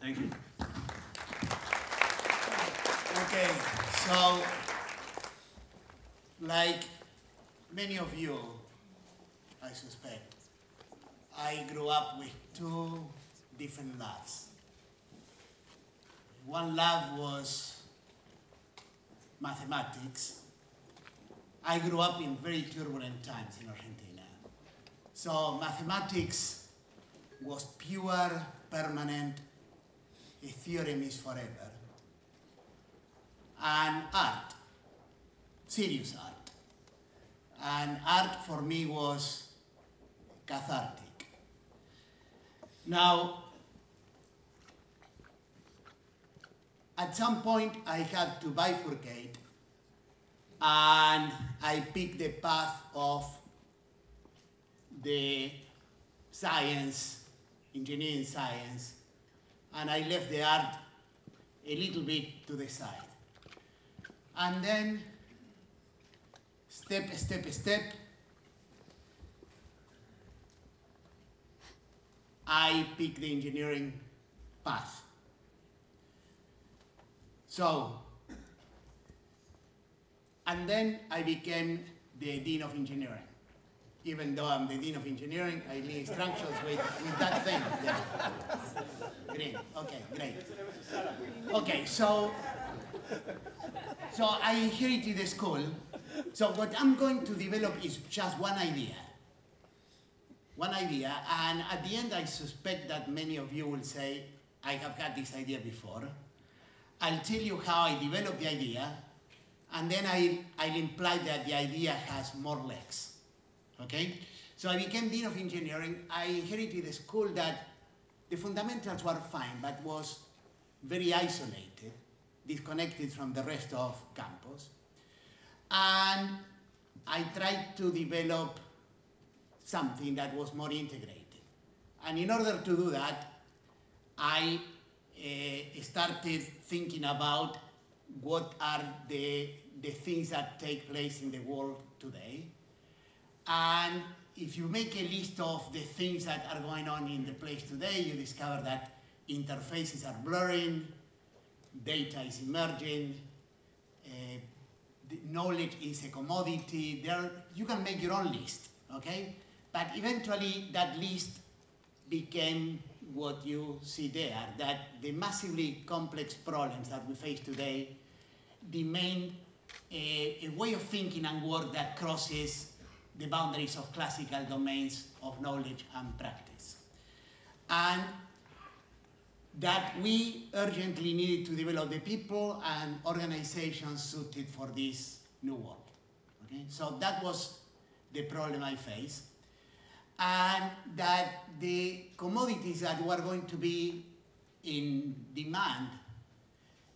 Thank you. Okay, so like many of you, I suspect, I grew up with two different loves. One love was mathematics. I grew up in very turbulent times in Argentina. So mathematics was pure, permanent, a theorem is forever and art, serious art. And art for me was cathartic. Now, at some point I had to bifurcate and I picked the path of the science, engineering science, and I left the art a little bit to the side. And then, step, step, step, I picked the engineering path. So, and then I became the Dean of Engineering. Even though I'm the Dean of Engineering, I lead instructions with, with that thing. Yeah. Green, okay, great. Okay, so so I inherited the school. So what I'm going to develop is just one idea. One idea, and at the end I suspect that many of you will say, I have had this idea before. I'll tell you how I developed the idea, and then I, I'll imply that the idea has more legs. Okay? So I became Dean of Engineering. I inherited a school that the fundamentals were fine, but was very isolated disconnected from the rest of campus. And I tried to develop something that was more integrated. And in order to do that, I uh, started thinking about what are the, the things that take place in the world today. And if you make a list of the things that are going on in the place today, you discover that interfaces are blurring, data is emerging, uh, knowledge is a commodity. There, you can make your own list, okay? But eventually that list became what you see there, that the massively complex problems that we face today demand a, a way of thinking and work that crosses the boundaries of classical domains of knowledge and practice. And that we urgently needed to develop the people and organizations suited for this new world. Okay? So that was the problem I faced. And that the commodities that were going to be in demand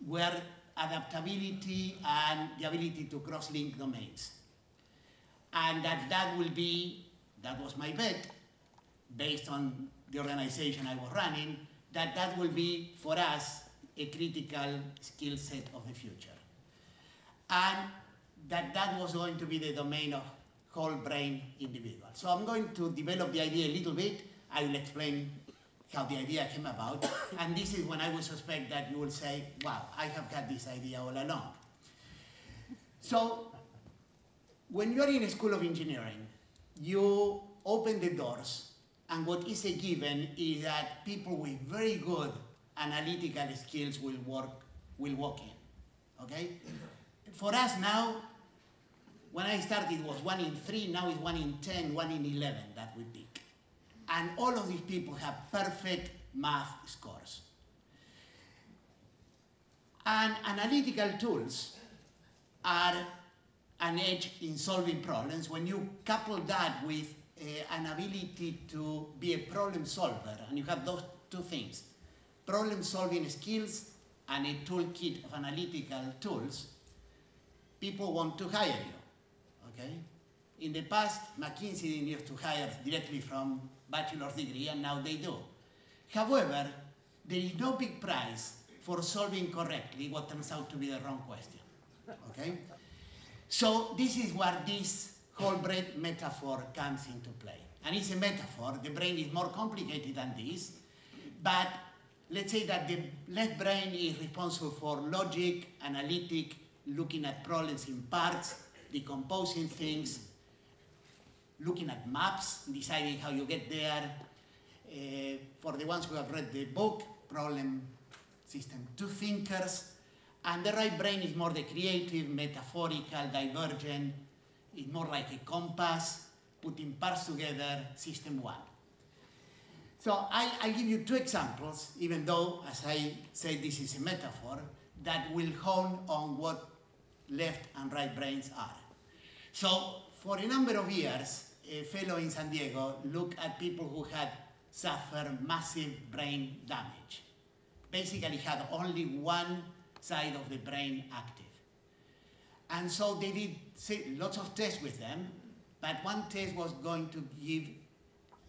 were adaptability and the ability to cross-link domains. And that that will be, that was my bet, based on the organization I was running, that that will be, for us, a critical skill set of the future. And that that was going to be the domain of whole brain individual. So I'm going to develop the idea a little bit. I will explain how the idea came about. and this is when I would suspect that you will say, wow, I have had this idea all along. So when you're in a school of engineering, you open the doors and what is a given is that people with very good analytical skills will work, will walk in, okay? For us now, when I started it was one in three, now it's one in 10, one in 11 that we pick. And all of these people have perfect math scores. And analytical tools are an edge in solving problems when you couple that with uh, an ability to be a problem solver, and you have those two things, problem solving skills and a toolkit of analytical tools, people want to hire you, okay? In the past, McKinsey didn't used to hire directly from bachelor's degree, and now they do. However, there is no big prize for solving correctly what turns out to be the wrong question, okay? So this is where this whole brain metaphor comes into play. And it's a metaphor. The brain is more complicated than this. But let's say that the left brain is responsible for logic, analytic, looking at problems in parts, decomposing things, looking at maps, deciding how you get there. Uh, for the ones who have read the book, problem system, two thinkers. And the right brain is more the creative, metaphorical, divergent. It's more like a compass, putting parts together, system one. So I, I'll give you two examples, even though, as I say, this is a metaphor, that will hone on what left and right brains are. So for a number of years, a fellow in San Diego looked at people who had suffered massive brain damage. Basically had only one side of the brain active. And so they did lots of tests with them, but one test was going to give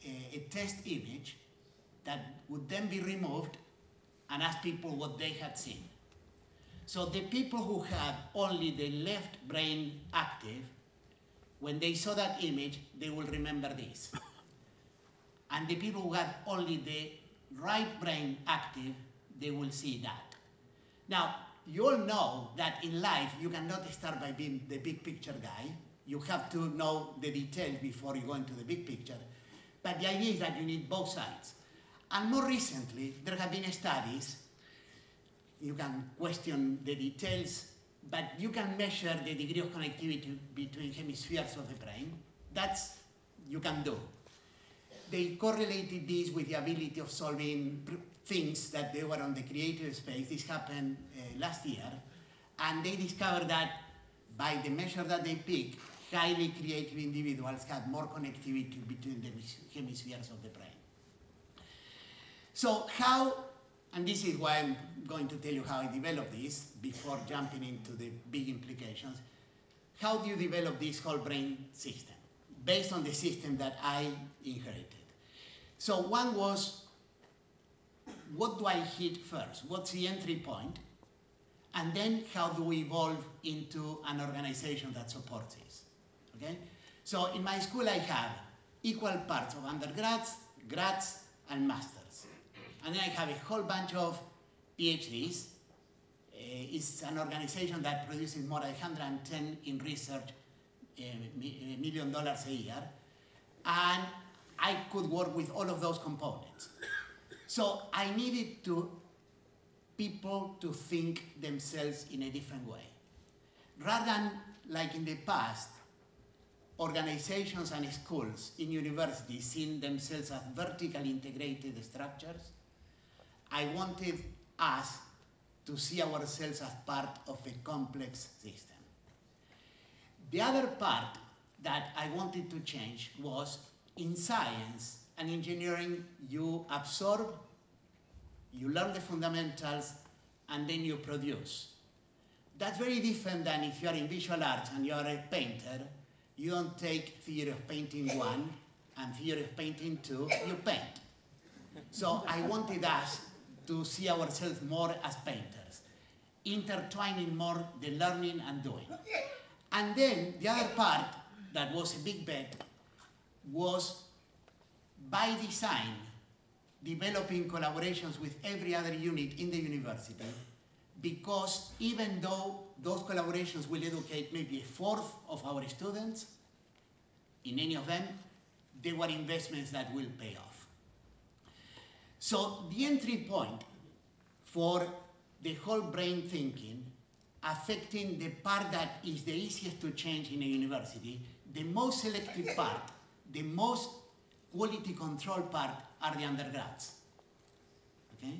a, a test image that would then be removed and ask people what they had seen. So the people who had only the left brain active, when they saw that image, they will remember this. And the people who had only the right brain active, they will see that. Now, you all know that in life you cannot start by being the big picture guy. You have to know the details before you go into the big picture. But the idea is that you need both sides. And more recently, there have been studies. You can question the details, but you can measure the degree of connectivity between hemispheres of the brain. That's you can do. They correlated this with the ability of solving things that they were on the creative space. This happened uh, last year. And they discovered that by the measure that they pick, highly creative individuals had more connectivity between the hemispheres of the brain. So how, and this is why I'm going to tell you how I developed this before jumping into the big implications. How do you develop this whole brain system? Based on the system that I inherited. So one was what do I hit first? What's the entry point? And then how do we evolve into an organization that supports this? Okay? So in my school I have equal parts of undergrads, grads, and masters. And then I have a whole bunch of PhDs. Uh, it's an organization that produces more than 110 in research uh, million dollars a year. And I could work with all of those components. So I needed to people to think themselves in a different way. Rather than like in the past, organizations and schools in universities seeing themselves as vertically integrated structures, I wanted us to see ourselves as part of a complex system. The other part that I wanted to change was in science and engineering, you absorb you learn the fundamentals, and then you produce. That's very different than if you are in visual arts and you are a painter, you don't take theory of painting one and theory of painting two, you paint. So I wanted us to see ourselves more as painters, intertwining more the learning and doing. And then the other part that was a big bet was by design developing collaborations with every other unit in the university because even though those collaborations will educate maybe a fourth of our students, in any of them, they were investments that will pay off. So the entry point for the whole brain thinking affecting the part that is the easiest to change in a university, the most selective part, the most quality control part are the undergrads. Okay?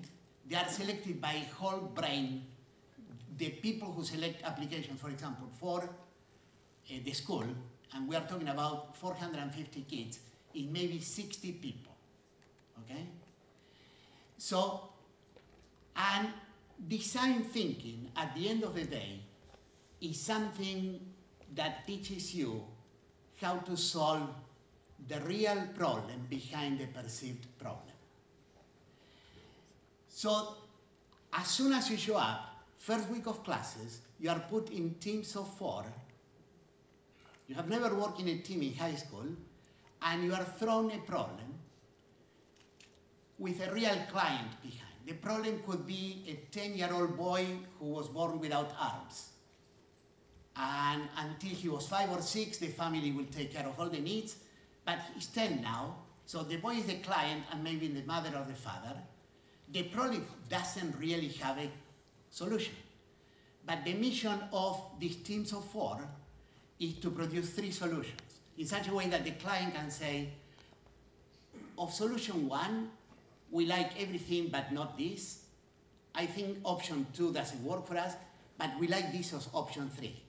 They are selected by whole brain. The people who select applications, for example, for uh, the school, and we are talking about 450 kids, it may be 60 people. Okay? So, and design thinking at the end of the day is something that teaches you how to solve the real problem behind the perceived problem. So as soon as you show up, first week of classes, you are put in teams of four. You have never worked in a team in high school, and you are thrown a problem with a real client behind. The problem could be a 10-year-old boy who was born without arms. And until he was five or six, the family will take care of all the needs. But he's 10 now, so the boy is the client and maybe the mother or the father. The problem doesn't really have a solution. But the mission of these teams of four is to produce three solutions in such a way that the client can say, of solution one, we like everything but not this. I think option two doesn't work for us, but we like this as option three.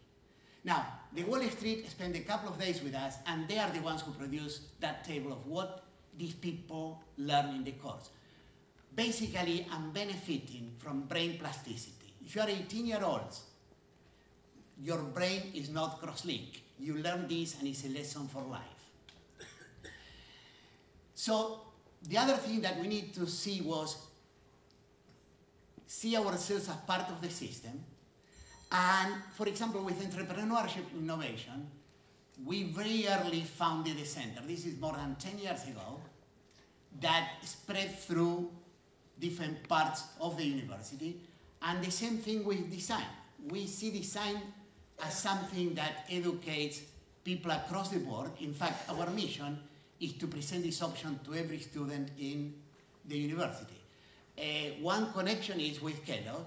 Now, the Wall Street spent a couple of days with us, and they are the ones who produce that table of what these people learn in the course. Basically, I'm benefiting from brain plasticity. If you are 18 year olds, your brain is not cross-linked. You learn this and it's a lesson for life. So the other thing that we need to see was see ourselves as part of the system. And for example, with entrepreneurship innovation, we very early founded a center. This is more than 10 years ago that spread through different parts of the university. And the same thing with design. We see design as something that educates people across the board. In fact, our mission is to present this option to every student in the university. Uh, one connection is with Kellogg.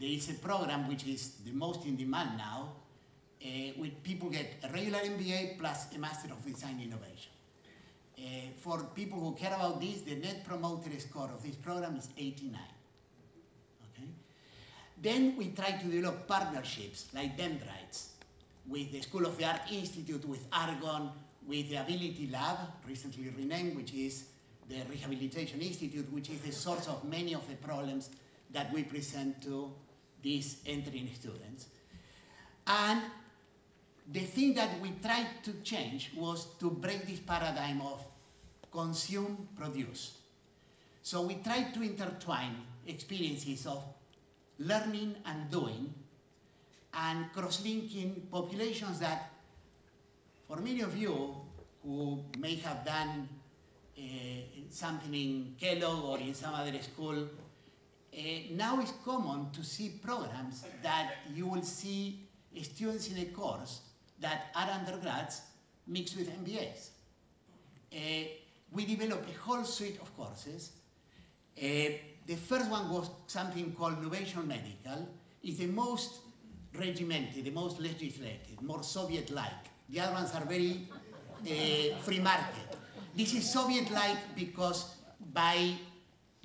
There is a program which is the most in demand now, uh, where people get a regular MBA plus a Master of Design Innovation. Uh, for people who care about this, the net promoter score of this program is 89. Okay? Then we try to develop partnerships like Dendrites with the School of the Art Institute, with Argonne, with the Ability Lab, recently renamed, which is the Rehabilitation Institute, which is the source of many of the problems that we present to these entering students. And the thing that we tried to change was to break this paradigm of consume, produce. So we tried to intertwine experiences of learning and doing and cross-linking populations that for many of you who may have done uh, something in Kellogg or in some other school, uh, now it's common to see programs that you will see students in a course that are undergrads mixed with MBAs. Uh, we developed a whole suite of courses. Uh, the first one was something called NUvention Medical. It's the most regimented, the most legislated, more Soviet-like. The other ones are very free market. This is Soviet-like because by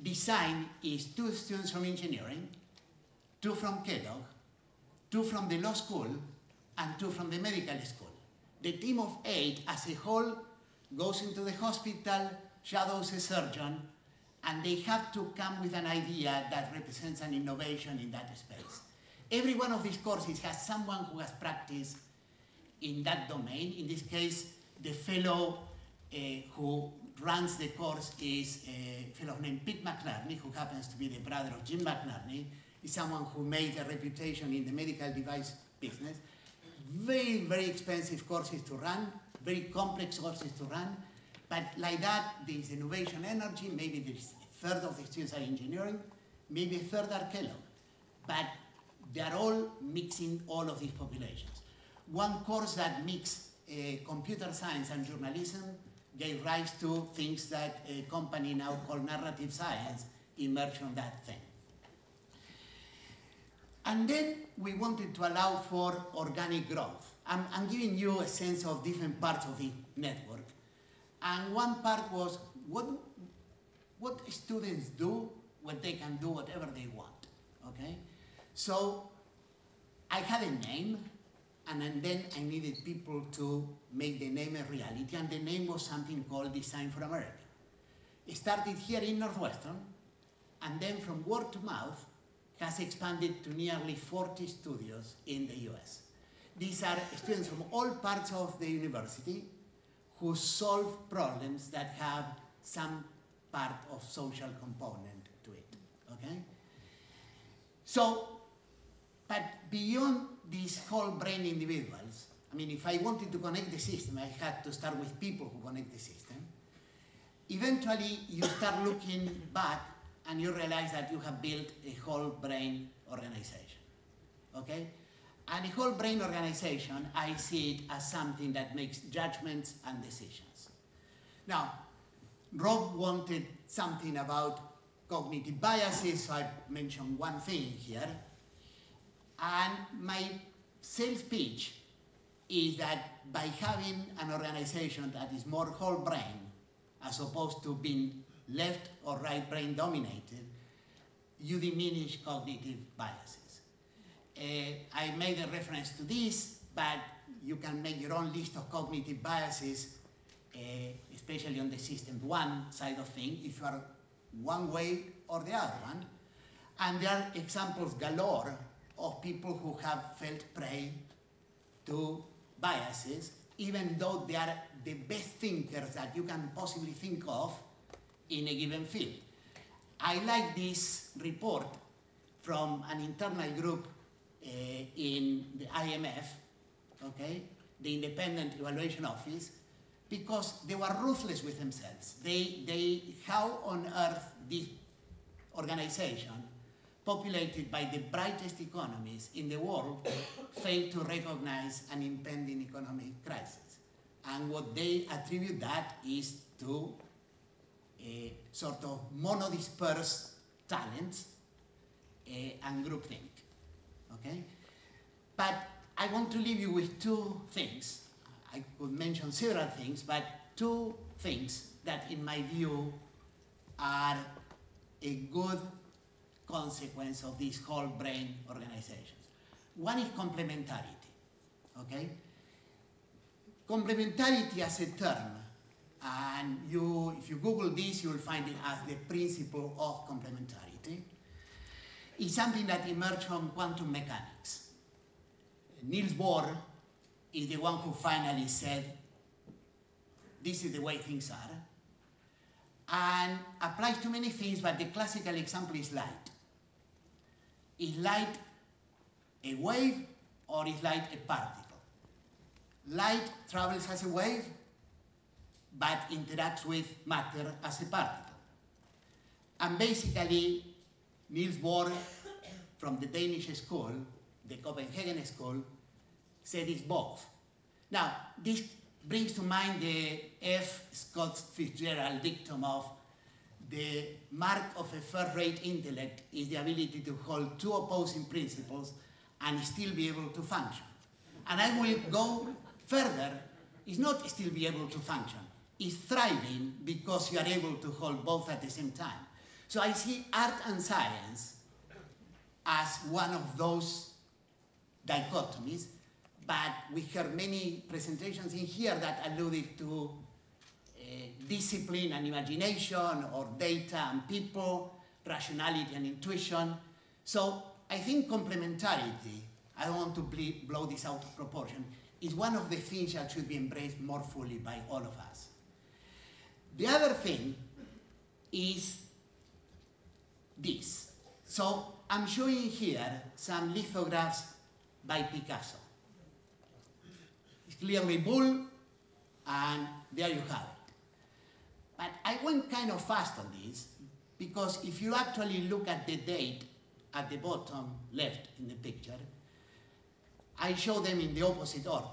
design is two students from engineering, two from Kellogg, two from the law school, and two from the medical school. The team of eight as a whole goes into the hospital, shadows a surgeon, and they have to come with an idea that represents an innovation in that space. Every one of these courses has someone who has practiced in that domain. In this case, the fellow uh, who runs the course is a fellow named Pete McNerney, who happens to be the brother of Jim McNerney. Is someone who made a reputation in the medical device business. Very, very expensive courses to run, very complex courses to run. But like that, there is innovation energy. Maybe there's a third of the students are engineering, maybe a third are Kellogg. But they are all mixing all of these populations. One course that mixed uh, computer science and journalism gave rise to things that a company now called narrative science emerged from that thing. And then we wanted to allow for organic growth. I'm, I'm, giving you a sense of different parts of the network. And one part was what, what students do when they can do whatever they want, okay? So I had a name, and then I needed people to make the name a reality, and the name was something called Design for America. It started here in Northwestern, and then from word to mouth, has expanded to nearly 40 studios in the US. These are students from all parts of the university who solve problems that have some part of social component to it, okay? So, but beyond these whole brain individuals, I mean, if I wanted to connect the system, I had to start with people who connect the system. Eventually, you start looking back and you realize that you have built a whole brain organization. Okay? And a whole brain organization, I see it as something that makes judgments and decisions. Now, Rob wanted something about cognitive biases, so I mentioned one thing here. And my sales pitch is that by having an organization that is more whole brain, as opposed to being left or right brain dominated, you diminish cognitive biases. Uh, I made a reference to this, but you can make your own list of cognitive biases, uh, especially on the system one side of things, if you are one way or the other one. And there are examples galore of people who have felt prey to biases, even though they are the best thinkers that you can possibly think of in a given field. I like this report from an internal group uh, in the IMF, okay, the Independent Evaluation Office, because they were ruthless with themselves. They, they, how on earth this organization, populated by the brightest economies in the world, failed to recognize an impending economic crisis. And what they attribute that is to a sort of monodispersed talents uh, and groupthink. Okay? But I want to leave you with two things. I could mention several things, but two things that, in my view, are a good consequence of these whole brain organizations. One is complementarity. Okay? Complementarity as a term, and you, if you Google this, you'll find it as the principle of complementarity, is something that emerged from quantum mechanics. Niels Bohr is the one who finally said, this is the way things are, and applies to many things, but the classical example is light. Is light a wave or is light a particle? Light travels as a wave, but interacts with matter as a particle. And basically, Niels Bohr from the Danish school, the Copenhagen school, said it's both. Now, this brings to mind the F. Scott Fitzgerald dictum of the mark of a first-rate intellect is the ability to hold two opposing principles and still be able to function. And I will go further, is not still be able to function, is thriving because you are able to hold both at the same time. So I see art and science as one of those dichotomies, but we heard many presentations in here that alluded to discipline and imagination, or data and people, rationality and intuition. So I think complementarity, I don't want to blow this out of proportion, is one of the things that should be embraced more fully by all of us. The other thing is this. So I'm showing here some lithographs by Picasso. It's clearly bull, and there you have it. But I went kind of fast on this, because if you actually look at the date at the bottom left in the picture, I show them in the opposite order.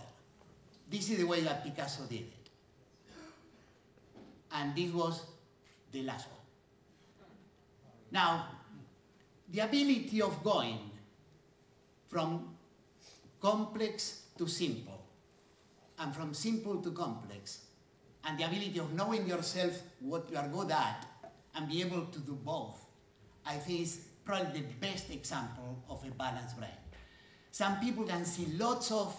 This is the way that Picasso did it. And this was the last one. Now, the ability of going from complex to simple, and from simple to complex, and the ability of knowing yourself what you are good at, and be able to do both, I think is probably the best example of a balanced brain. Some people can see lots of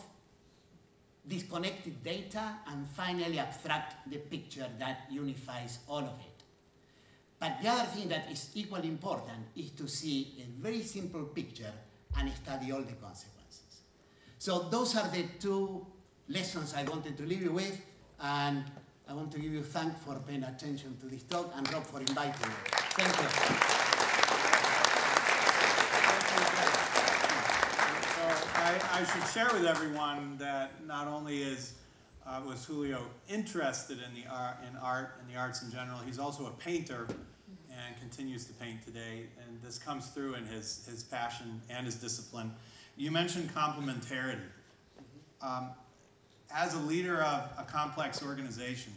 disconnected data and finally abstract the picture that unifies all of it. But the other thing that is equally important is to see a very simple picture and study all the consequences. So those are the two lessons I wanted to leave you with, and I want to give you thanks for paying attention to this talk and Rob for inviting me. Thank you. I, I, should share with everyone that not only is uh, was Julio interested in the art, in art and the arts in general, he's also a painter, and continues to paint today, and this comes through in his, his passion and his discipline. You mentioned complementarity. Um, as a leader of a complex organization,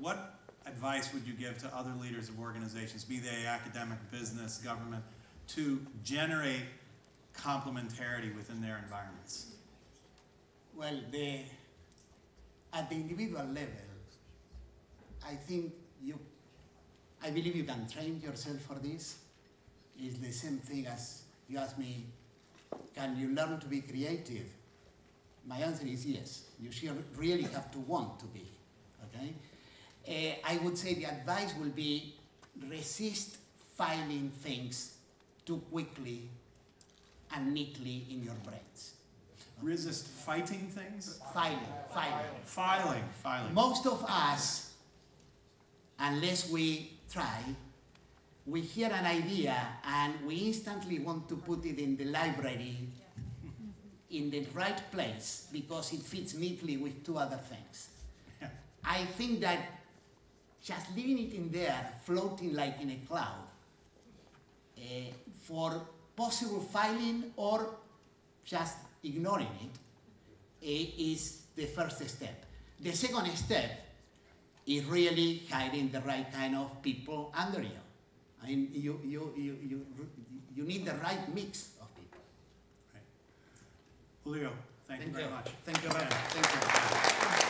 what advice would you give to other leaders of organizations, be they academic, business, government, to generate complementarity within their environments? Well, the, at the individual level, I think you, I believe you can train yourself for this. It's the same thing as you ask me, can you learn to be creative? My answer is yes. You should really have to want to be, okay? Uh, I would say the advice will be resist filing things too quickly and neatly in your brains. Resist fighting things? Filing, filing. Filing, filing. Most of us, unless we try, we hear an idea and we instantly want to put it in the library in the right place because it fits neatly with two other things. I think that just leaving it in there, floating like in a cloud, uh, for possible filing or just ignoring it, uh, is the first step. The second step is really hiring the right kind of people under you. I mean, you, you, you, you, you need the right mix. Julio, thank you very much. Thank you very much. Thank you.